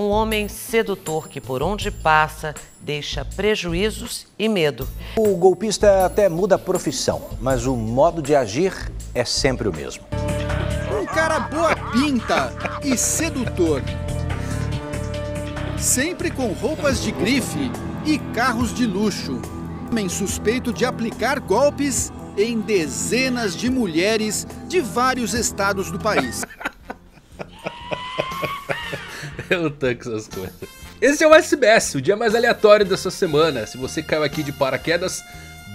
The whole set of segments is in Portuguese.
Um homem sedutor que por onde passa deixa prejuízos e medo. O golpista até muda a profissão, mas o modo de agir é sempre o mesmo. Um cara boa pinta e sedutor. Sempre com roupas de grife e carros de luxo. Homem suspeito de aplicar golpes em dezenas de mulheres de vários estados do país. Eu tanco essas coisas. Esse é o SBS, o dia mais aleatório dessa semana. Se você caiu aqui de paraquedas,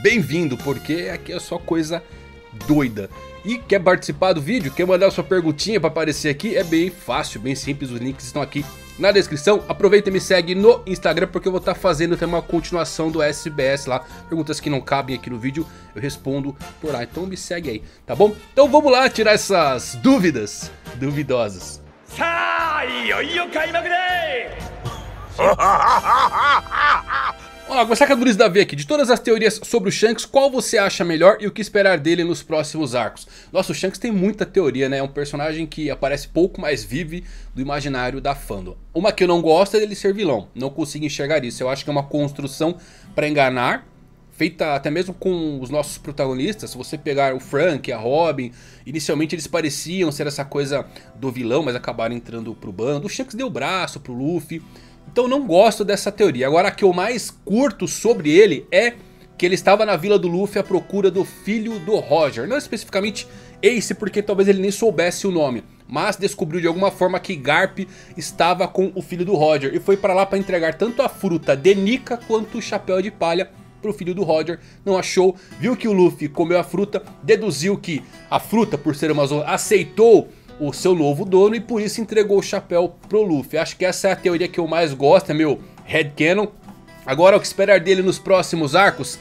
bem-vindo, porque aqui é só coisa doida. E quer participar do vídeo, quer mandar sua perguntinha para aparecer aqui, é bem fácil, bem simples, os links estão aqui na descrição. Aproveita e me segue no Instagram porque eu vou estar tá fazendo também uma continuação do SBS lá. Perguntas que não cabem aqui no vídeo, eu respondo por lá. Então me segue aí, tá bom? Então vamos lá tirar essas dúvidas duvidosas. Vamos lá, começar com a Duris da V aqui. De todas as teorias sobre o Shanks, qual você acha melhor e o que esperar dele nos próximos arcos? Nossa, Shanks tem muita teoria, né? É um personagem que aparece pouco, mas vive do imaginário da fandom. Uma que eu não gosto é dele ser vilão. Não consigo enxergar isso. Eu acho que é uma construção para enganar. Feita até mesmo com os nossos protagonistas. Se você pegar o Frank, a Robin. Inicialmente eles pareciam ser essa coisa do vilão, mas acabaram entrando pro bando. O Shanks deu braço pro Luffy. Então não gosto dessa teoria. Agora a que eu mais curto sobre ele é que ele estava na vila do Luffy à procura do filho do Roger. Não especificamente Ace, porque talvez ele nem soubesse o nome. Mas descobriu de alguma forma que Garp estava com o filho do Roger. E foi para lá para entregar tanto a fruta de Nika quanto o chapéu de palha para o filho do Roger. Não achou, viu que o Luffy comeu a fruta, deduziu que a fruta, por ser uma zona, aceitou o seu novo dono e por isso entregou o chapéu pro Luffy. Acho que essa é a teoria que eu mais gosto, é meu headcanon. Agora o que esperar dele nos próximos arcos?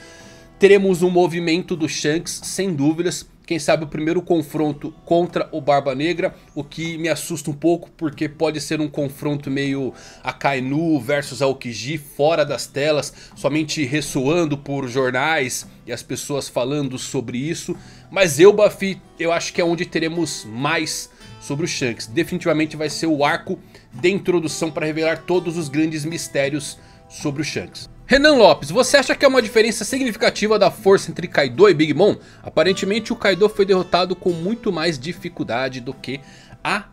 Teremos um movimento do Shanks, sem dúvidas. Quem sabe o primeiro confronto contra o Barba Negra, o que me assusta um pouco porque pode ser um confronto meio Akainu versus Aokiji fora das telas, somente ressoando por jornais e as pessoas falando sobre isso. Mas eu, Buffy, eu acho que é onde teremos mais sobre o Shanks. Definitivamente vai ser o arco de introdução para revelar todos os grandes mistérios sobre o Shanks. Renan Lopes, você acha que é uma diferença significativa da força entre Kaido e Big Mom? Aparentemente o Kaido foi derrotado com muito mais dificuldade do que a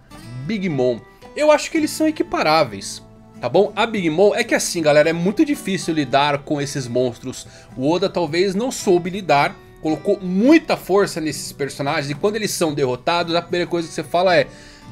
Big Mom. Eu acho que eles são equiparáveis. Tá bom? A Big Mom é que assim galera, é muito difícil lidar com esses monstros. O Oda talvez não soube lidar colocou muita força nesses personagens e quando eles são derrotados, a primeira coisa que você fala é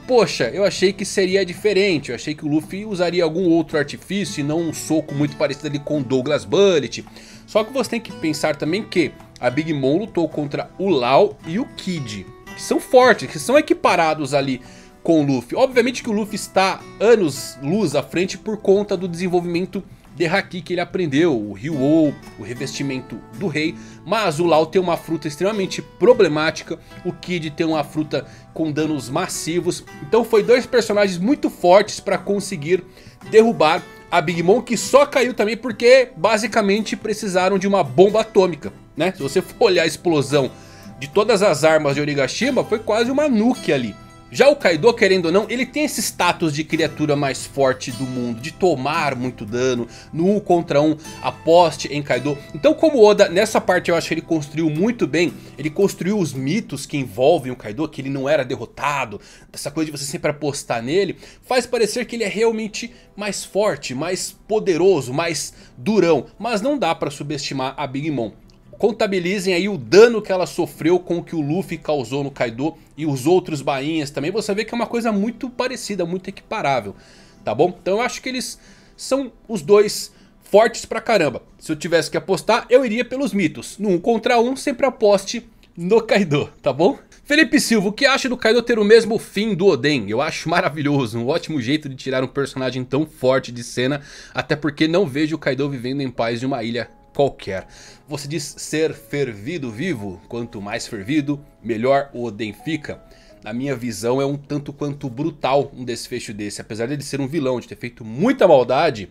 Poxa, eu achei que seria diferente, eu achei que o Luffy usaria algum outro artifício e não um soco muito parecido ali com Douglas Bullet. Só que você tem que pensar também que a Big Mom lutou contra o Lau e o Kid, que são fortes, que são equiparados ali com o Luffy. Obviamente que o Luffy está anos luz à frente por conta do desenvolvimento de Haki que ele aprendeu, o Ryu-Oh, o revestimento do rei. Mas o Lau tem uma fruta extremamente problemática, o Kid tem uma fruta com danos massivos. Então foi dois personagens muito fortes para conseguir derrubar a Big Mom, que só caiu também porque basicamente precisaram de uma bomba atômica. Né? Se você for olhar a explosão de todas as armas de Origashima, foi quase uma nuke ali. Já o Kaido, querendo ou não, ele tem esse status de criatura mais forte do mundo, de tomar muito dano, no 1 contra 1, aposte em Kaido. Então como Oda, nessa parte eu acho que ele construiu muito bem, ele construiu os mitos que envolvem o Kaido, que ele não era derrotado, essa coisa de você sempre apostar nele, faz parecer que ele é realmente mais forte, mais poderoso, mais durão, mas não dá para subestimar a Big Mom contabilizem aí o dano que ela sofreu com o que o Luffy causou no Kaido e os outros bainhas também. Você vê que é uma coisa muito parecida, muito equiparável, tá bom? Então eu acho que eles são os dois fortes pra caramba. Se eu tivesse que apostar, eu iria pelos mitos. No 1 contra 1, sempre aposte no Kaido, tá bom? Felipe Silva, o que acha do Kaido ter o mesmo fim do Oden? Eu acho maravilhoso, um ótimo jeito de tirar um personagem tão forte de cena, até porque não vejo o Kaido vivendo em paz em uma ilha qualquer. Você diz ser fervido vivo, quanto mais fervido, melhor o Oden fica. Na minha visão é um tanto quanto brutal um desfecho desse, apesar de ele ser um vilão, de ter feito muita maldade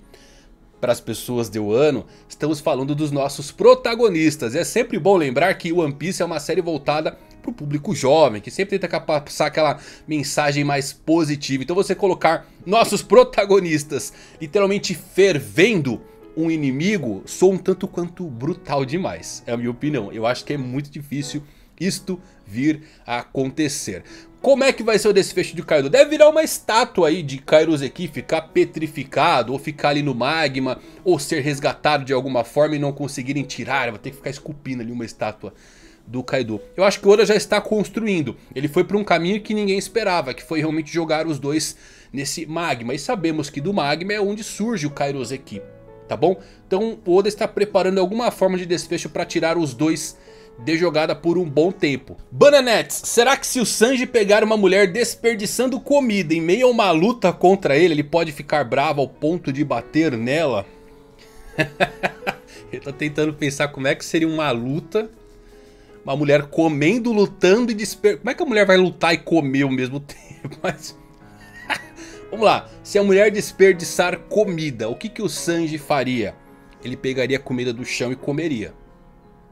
para as pessoas de Wano, estamos falando dos nossos protagonistas. É sempre bom lembrar que One Piece é uma série voltada pro público jovem, que sempre tenta passar aquela mensagem mais positiva. Então você colocar nossos protagonistas literalmente fervendo um inimigo sou um tanto quanto brutal demais, é a minha opinião. Eu acho que é muito difícil isto vir a acontecer. Como é que vai ser o desfecho de Kaido? Deve virar uma estátua aí de Kairoseki ficar petrificado, ou ficar ali no magma, ou ser resgatado de alguma forma e não conseguirem tirar, vai ter que ficar esculpindo ali uma estátua do Kaido. Eu acho que o Oda já está construindo, ele foi para um caminho que ninguém esperava, que foi realmente jogar os dois nesse magma. E sabemos que do magma é onde surge o Kairoseki, tá bom? Então o Oda está preparando alguma forma de desfecho para tirar os dois de jogada por um bom tempo. Bananettes, será que se o Sanji pegar uma mulher desperdiçando comida em meio a uma luta contra ele, ele pode ficar bravo ao ponto de bater nela? Eu tô tentando pensar como é que seria uma luta. Uma mulher comendo, lutando e desper... Como é que a mulher vai lutar e comer ao mesmo tempo? Mas... Vamos lá. Se a mulher desperdiçar comida, o que, que o Sanji faria? Ele pegaria comida do chão e comeria.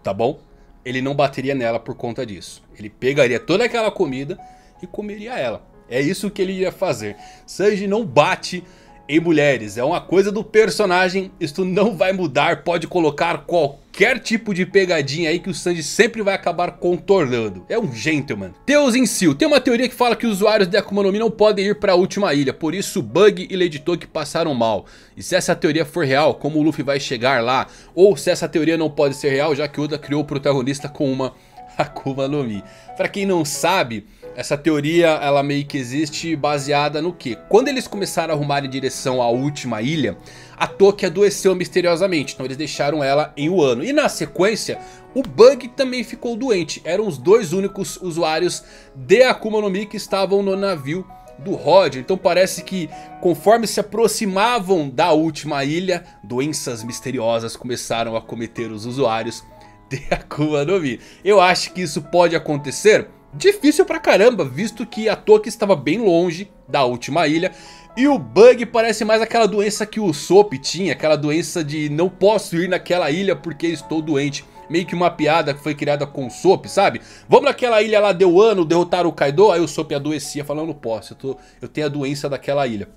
Tá bom? ele não bateria nela por conta disso. Ele pegaria toda aquela comida e comeria ela. É isso que ele ia fazer. Sanji não bate em mulheres. É uma coisa do personagem. Isto não vai mudar. Pode colocar qualquer tipo de pegadinha aí que o Sanji sempre vai acabar contornando. É um gentleman. Deus em si. Tem uma teoria que fala que os usuários de Akuma no Mi não podem ir para a última ilha. Por isso Bug e Lady Toki passaram mal. E se essa teoria for real, como o Luffy vai chegar lá? Ou se essa teoria não pode ser real, já que Oda criou o protagonista com uma Akuma no Mi. Pra quem não sabe... Essa teoria, ela meio que existe baseada no que? Quando eles começaram a arrumar em direção à última ilha, a Toki adoeceu misteriosamente, então eles deixaram ela em Wano. E na sequência, o Bug também ficou doente. Eram os dois únicos usuários de Akuma no Mi que estavam no navio do Roger. Então parece que conforme se aproximavam da última ilha, doenças misteriosas começaram a cometer os usuários de Akuma no Mi. Eu acho que isso pode acontecer Difícil pra caramba, visto que a Toki estava bem longe da última ilha. E o Bug parece mais aquela doença que o Sop tinha, aquela doença de não posso ir naquela ilha porque estou doente. Meio que uma piada que foi criada com o Sop, sabe? Vamos naquela ilha lá, deu ano, derrotar o Kaido, aí o Sop adoecia falando, posso, eu, tô, eu tenho a doença daquela ilha.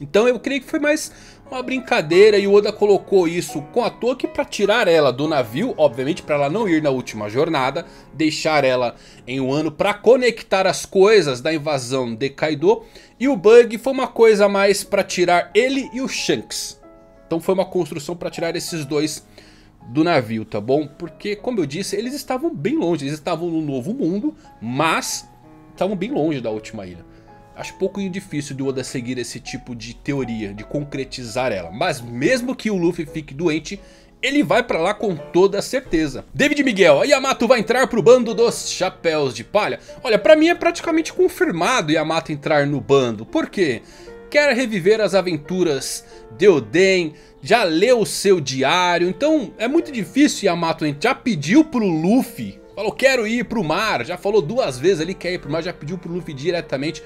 Então eu creio que foi mais uma brincadeira e o Oda colocou isso com a Toki para tirar ela do navio, obviamente para ela não ir na última jornada, deixar ela em um ano para conectar as coisas da invasão de Kaido. E o Bug foi uma coisa mais para tirar ele e o Shanks. Então foi uma construção para tirar esses dois do navio, tá bom? Porque, como eu disse, eles estavam bem longe, eles estavam no novo mundo, mas estavam bem longe da última ilha. Acho pouco difícil do Oda seguir esse tipo de teoria, de concretizar ela. Mas mesmo que o Luffy fique doente, ele vai pra lá com toda certeza. David Miguel, Yamato vai entrar pro bando dos Chapéus de Palha? Olha, pra mim é praticamente confirmado Yamato entrar no bando. Por quê? Quer reviver as aventuras de Oden, já leu o seu diário, então é muito difícil Yamato já pediu pro Luffy, falou quero ir pro mar, já falou duas vezes ali quer ir pro mar, já pediu pro Luffy diretamente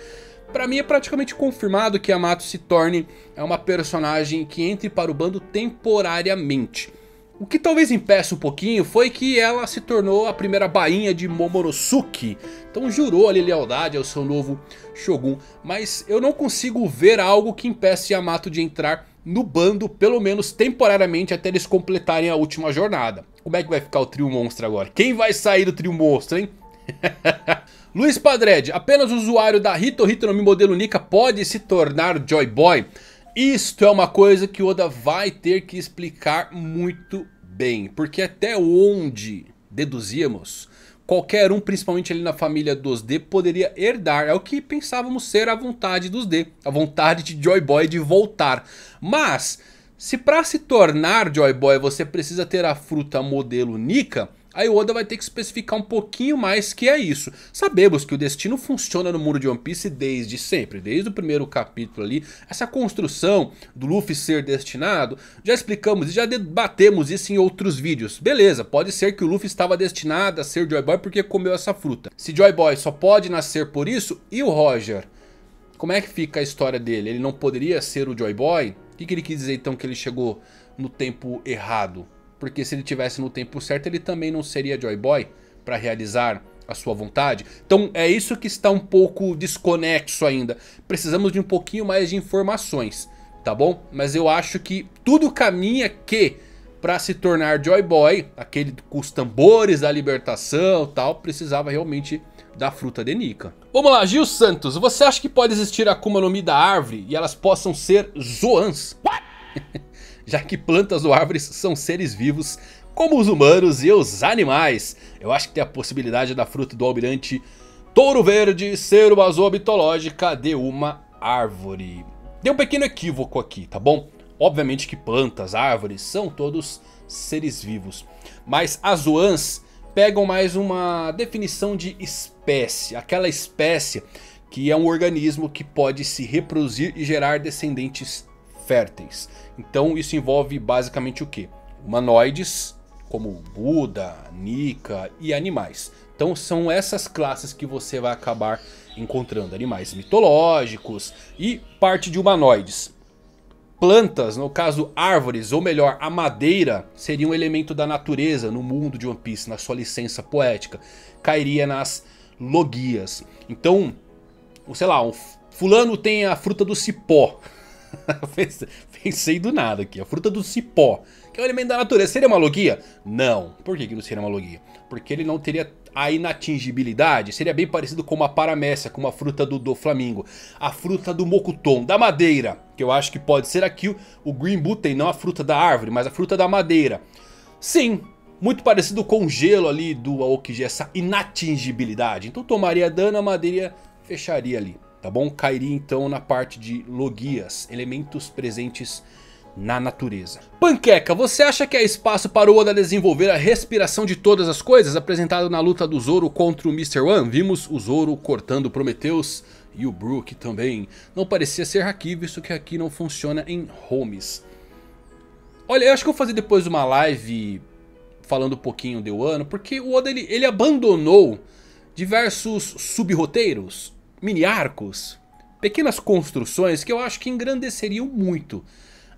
para mim é praticamente confirmado que Yamato se torne é uma personagem que entre para o bando temporariamente. O que talvez impeça um pouquinho foi que ela se tornou a primeira bainha de Momonosuke. Então jurou ali lealdade ao seu novo Shogun. Mas eu não consigo ver algo que impeça Yamato de entrar no bando, pelo menos temporariamente, até eles completarem a última jornada. Como é que vai ficar o trio monstro agora? Quem vai sair do trio monstro, hein? Luiz Padred, apenas o usuário da Hito Hito no Mi modelo Nika pode se tornar Joy Boy. Isto é uma coisa que Oda vai ter que explicar muito bem. Porque até onde deduzíamos, qualquer um, principalmente ali na família dos D, poderia herdar. É o que pensávamos ser a vontade dos D. A vontade de Joy Boy de voltar. Mas, se para se tornar Joy Boy você precisa ter a fruta modelo Nika... Aí Oda vai ter que especificar um pouquinho mais que é isso. Sabemos que o destino funciona no mundo de One Piece desde sempre, desde o primeiro capítulo ali. Essa construção do Luffy ser destinado, já explicamos e já debatemos isso em outros vídeos. Beleza, pode ser que o Luffy estava destinado a ser Joy Boy porque comeu essa fruta. Se Joy Boy só pode nascer por isso, e o Roger? Como é que fica a história dele? Ele não poderia ser o Joy Boy? O que, que ele quis dizer então que ele chegou no tempo errado? Porque se ele tivesse no tempo certo, ele também não seria Joy Boy para realizar a sua vontade. Então é isso que está um pouco desconexo ainda. Precisamos de um pouquinho mais de informações, tá bom? Mas eu acho que tudo caminha que para se tornar Joy Boy, aquele com os tambores da libertação tal, precisava realmente da fruta de Nika. Vamos lá, Gil Santos, você acha que pode existir a Akuma no Mi da árvore e elas possam ser Zoans? Já que plantas ou árvores são seres vivos como os humanos e os animais. Eu acho que tem a possibilidade da fruta do almirante Touro Verde ser uma zoa mitológica de uma árvore. Tem um pequeno equívoco aqui, tá bom? Obviamente que plantas, árvores são todos seres vivos. Mas as zoans pegam mais uma definição de espécie. Aquela espécie que é um organismo que pode se reproduzir e gerar descendentes férteis. Então isso envolve basicamente o que? Humanoides, como Buda, Nika e animais. Então são essas classes que você vai acabar encontrando. Animais mitológicos e parte de humanoides. Plantas, no caso árvores, ou melhor, a madeira, seria um elemento da natureza no mundo de One Piece, na sua licença poética. Cairia nas logias. Então, sei lá, um fulano tem a fruta do cipó. Pensei do nada aqui, a fruta do cipó, que é um elemento da natureza. Seria uma logia? Não. Por que, que não seria uma logia? Porque ele não teria a inatingibilidade seria bem parecido com uma paramécia, com uma fruta do, do Flamingo. A fruta do Mokuton, da madeira, que eu acho que pode ser aqui o Green Button, não a fruta da árvore, mas a fruta da madeira. Sim, muito parecido com o gelo ali do Aokiji, essa inatingibilidade. Então tomaria dano, a madeira fecharia ali, tá bom? Cairia então na parte de logias, elementos presentes na natureza. Panqueca, você acha que há espaço para o Oda desenvolver a respiração de todas as coisas apresentado na luta do Zoro contra o Mr. One? Vimos o Zoro cortando Prometheus e o Brook também. Não parecia ser Haki, visto que aqui não funciona em homes. Olha, eu acho que eu vou fazer depois uma live falando um pouquinho de Wano, porque o Oda ele, ele abandonou diversos sub-roteiros, mini-arcos, pequenas construções que eu acho que engrandeceriam muito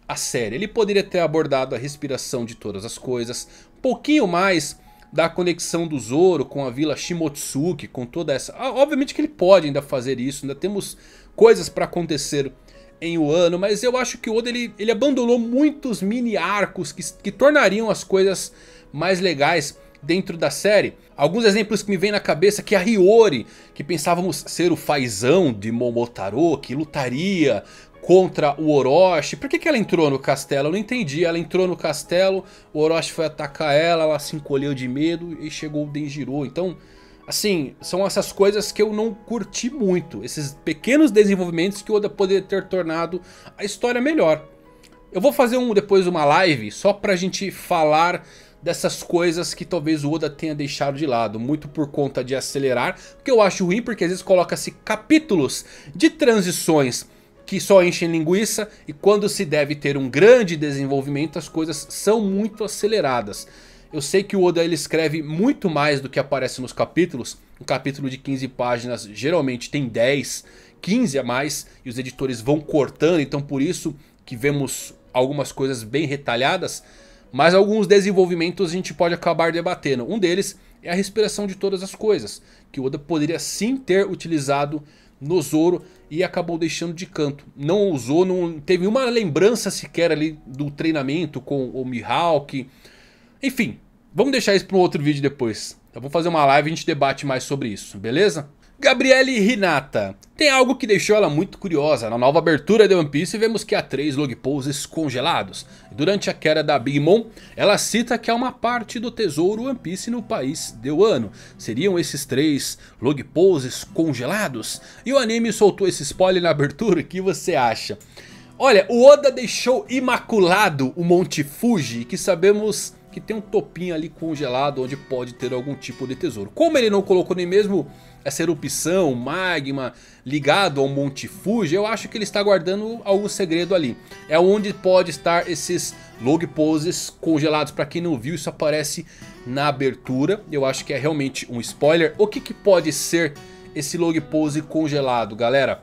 a série. Ele poderia ter abordado a respiração de todas as coisas, um pouquinho mais da conexão do Zoro com a vila Shimotsuki, com toda essa... Obviamente que ele pode ainda fazer isso, ainda temos coisas para acontecer em Wano, mas eu acho que o Oda ele, ele abandonou muitos mini arcos que, que tornariam as coisas mais legais dentro da série. Alguns exemplos que me vêm na cabeça que a Hiyori, que pensávamos ser o fazão de Momotaro, que lutaria contra o Orochi. Por que, que ela entrou no castelo? Eu não entendi. Ela entrou no castelo, o Orochi foi atacar ela, ela se encolheu de medo e chegou o Denjiro. Então, assim, são essas coisas que eu não curti muito. Esses pequenos desenvolvimentos que o Oda poderia ter tornado a história melhor. Eu vou fazer um, depois uma live só pra gente falar dessas coisas que talvez o Oda tenha deixado de lado. Muito por conta de acelerar, que eu acho ruim porque às vezes coloca-se capítulos de transições que só enchem linguiça e quando se deve ter um grande desenvolvimento as coisas são muito aceleradas. Eu sei que o Oda ele escreve muito mais do que aparece nos capítulos. Um capítulo de 15 páginas geralmente tem 10, 15 a mais e os editores vão cortando. Então por isso que vemos algumas coisas bem retalhadas. Mas alguns desenvolvimentos a gente pode acabar debatendo. Um deles é a respiração de todas as coisas. Que Oda poderia sim ter utilizado no Zoro e acabou deixando de canto. Não usou, não teve uma lembrança sequer ali do treinamento com o Mihawk. Enfim, vamos deixar isso para um outro vídeo depois. Eu vou fazer uma live e a gente debate mais sobre isso, beleza? Gabriele Hinata. Tem algo que deixou ela muito curiosa. Na nova abertura de One Piece vemos que há três log poses congelados. Durante a queda da Big Mom, ela cita que há uma parte do tesouro One Piece no país de Wano. Seriam esses três log poses congelados? E o anime soltou esse spoiler na abertura, o que você acha? Olha, o Oda deixou imaculado o Monte Fuji, que sabemos que tem um topinho ali congelado onde pode ter algum tipo de tesouro. Como ele não colocou nem mesmo essa erupção, magma ligado ao Monte Fuji, eu acho que ele está guardando algum segredo ali. É onde pode estar esses log poses congelados. Para quem não viu, isso aparece na abertura. Eu acho que é realmente um spoiler. O que, que pode ser esse log pose congelado, galera?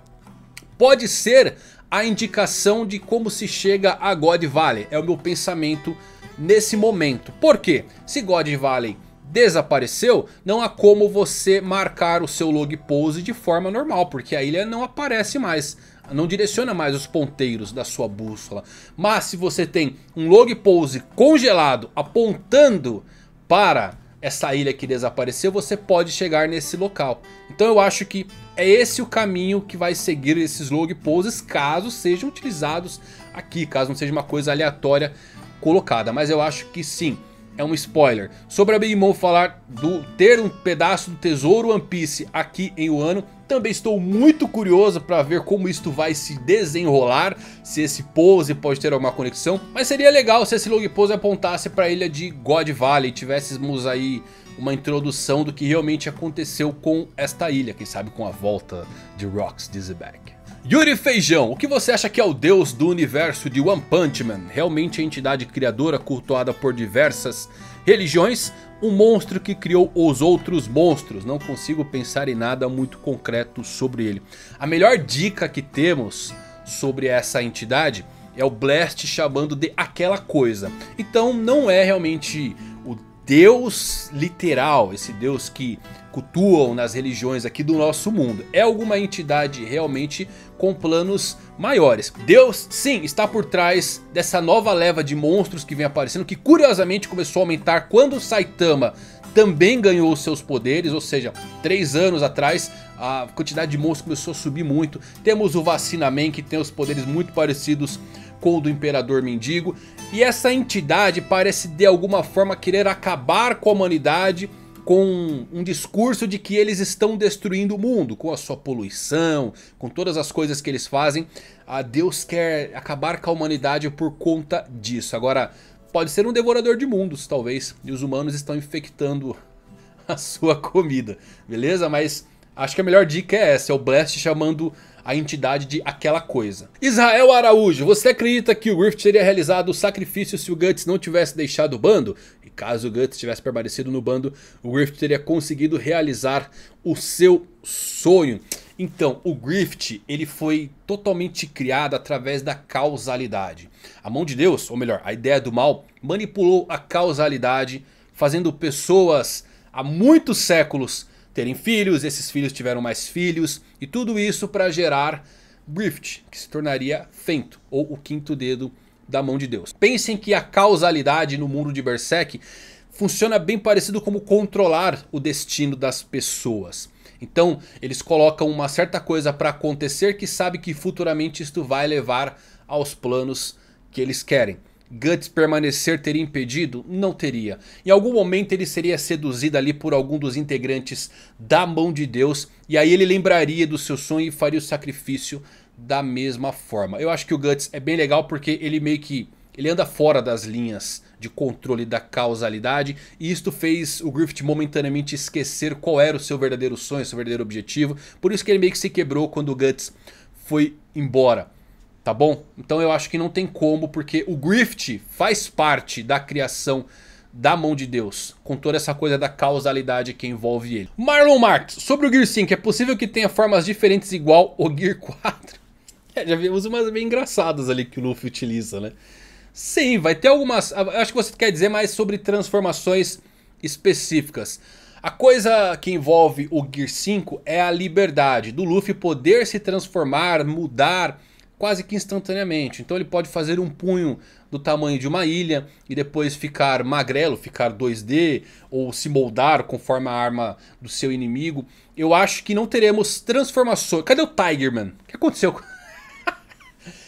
Pode ser a indicação de como se chega a God Valley. É o meu pensamento nesse momento. Por quê? Se God Valley desapareceu, não há como você marcar o seu log pose de forma normal, porque a ilha não aparece mais. Não direciona mais os ponteiros da sua bússola. Mas se você tem um log pose congelado apontando para essa ilha que desapareceu, você pode chegar nesse local. Então eu acho que é esse o caminho que vai seguir esses log poses caso sejam utilizados aqui, caso não seja uma coisa aleatória colocada. Mas eu acho que sim, é um spoiler. Sobre a Big Mom falar do ter um pedaço do tesouro One Piece aqui em Wano. Também estou muito curioso para ver como isto vai se desenrolar. Se esse pose pode ter alguma conexão. Mas seria legal se esse log pose apontasse para a ilha de God Valley. Tivéssemos aí uma introdução do que realmente aconteceu com esta ilha. Quem sabe com a volta de Rocks Dizzyback. Yuri Feijão, o que você acha que é o deus do universo de One Punch Man? Realmente a entidade criadora cultuada por diversas religiões? Um monstro que criou os outros monstros? Não consigo pensar em nada muito concreto sobre ele. A melhor dica que temos sobre essa entidade é o Blast chamando de aquela coisa. Então não é realmente deus literal, esse deus que cultuam nas religiões aqui do nosso mundo. É alguma entidade realmente com planos maiores. Deus, sim, está por trás dessa nova leva de monstros que vem aparecendo. Que curiosamente começou a aumentar quando Saitama também ganhou seus poderes. Ou seja, três anos atrás a quantidade de monstros começou a subir muito. Temos o Vacinaman que tem os poderes muito parecidos o do Imperador Mendigo. E essa entidade parece de alguma forma querer acabar com a humanidade com um discurso de que eles estão destruindo o mundo. Com a sua poluição, com todas as coisas que eles fazem. A Deus quer acabar com a humanidade por conta disso. Agora, pode ser um devorador de mundos, talvez. E os humanos estão infectando a sua comida, beleza? Mas acho que a melhor dica é essa. É o Blast chamando a entidade de aquela coisa. Israel Araújo, você acredita que o Griffith teria realizado o sacrifício se o Guts não tivesse deixado o bando? E caso o Guts tivesse permanecido no bando, o Griffith teria conseguido realizar o seu sonho. Então, o Griffith, ele foi totalmente criado através da causalidade. A mão de Deus, ou melhor, a ideia do mal, manipulou a causalidade, fazendo pessoas há muitos séculos terem filhos, esses filhos tiveram mais filhos, e tudo isso para gerar Grift, que se tornaria Fento, ou o quinto dedo da mão de Deus. Pensem que a causalidade no mundo de Berserk funciona bem parecido como controlar o destino das pessoas. Então eles colocam uma certa coisa para acontecer que sabe que futuramente isto vai levar aos planos que eles querem. Guts permanecer teria impedido? Não teria. Em algum momento ele seria seduzido ali por algum dos integrantes da mão de Deus. E aí ele lembraria do seu sonho e faria o sacrifício da mesma forma. Eu acho que o Guts é bem legal porque ele meio que... Ele anda fora das linhas de controle da causalidade. E isto fez o Griffith momentaneamente esquecer qual era o seu verdadeiro sonho, seu verdadeiro objetivo. Por isso que ele meio que se quebrou quando o Guts foi embora. Tá bom? Então eu acho que não tem como, porque o Grift faz parte da criação da mão de Deus. Com toda essa coisa da causalidade que envolve ele. Marlon Marx, sobre o Gear 5, é possível que tenha formas diferentes igual o Gear 4? É, já vimos umas bem engraçadas ali que o Luffy utiliza, né? Sim, vai ter algumas... Acho que você quer dizer mais sobre transformações específicas. A coisa que envolve o Gear 5 é a liberdade do Luffy poder se transformar, mudar quase que instantaneamente. Então ele pode fazer um punho do tamanho de uma ilha e depois ficar magrelo, ficar 2D ou se moldar conforme a arma do seu inimigo. Eu acho que não teremos transformações. Cadê o Tigerman? O que aconteceu?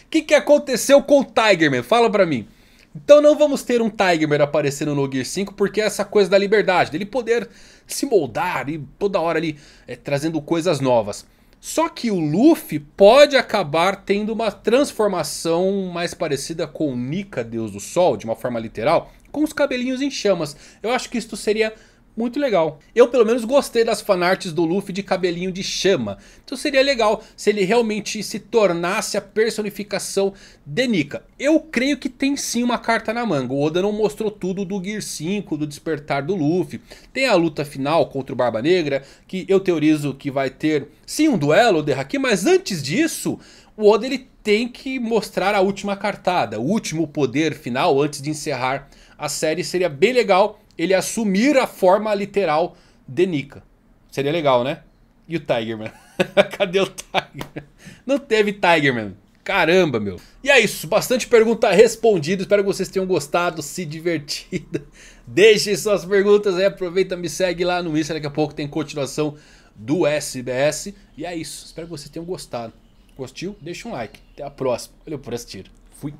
O que, que aconteceu com o Tigerman? Fala pra mim. Então não vamos ter um Tigerman aparecendo no Gear 5 porque é essa coisa da liberdade, dele poder se moldar e toda hora ali é, trazendo coisas novas. Só que o Luffy pode acabar tendo uma transformação mais parecida com o Nika, Deus do Sol, de uma forma literal, com os cabelinhos em chamas. Eu acho que isso seria muito legal. Eu pelo menos gostei das fanarts do Luffy de cabelinho de chama. Então seria legal se ele realmente se tornasse a personificação de Nika. Eu creio que tem sim uma carta na manga. O Oda não mostrou tudo do Gear 5, do despertar do Luffy. Tem a luta final contra o Barba Negra, que eu teorizo que vai ter sim um duelo de Haki. Mas antes disso, o Oda ele tem que mostrar a última cartada. O último poder final antes de encerrar a série. Seria bem legal ele assumir a forma literal de Nika. Seria legal, né? E o Tigerman? Cadê o Tiger? Não teve Tigerman. Caramba, meu. E é isso, bastante pergunta respondida. Espero que vocês tenham gostado, se divertido. Deixem suas perguntas aí, aproveita, me segue lá no Insta. Daqui a pouco tem continuação do SBS. E é isso, espero que vocês tenham gostado. Gostiu? Deixa um like. Até a próxima. Valeu por assistir. Fui.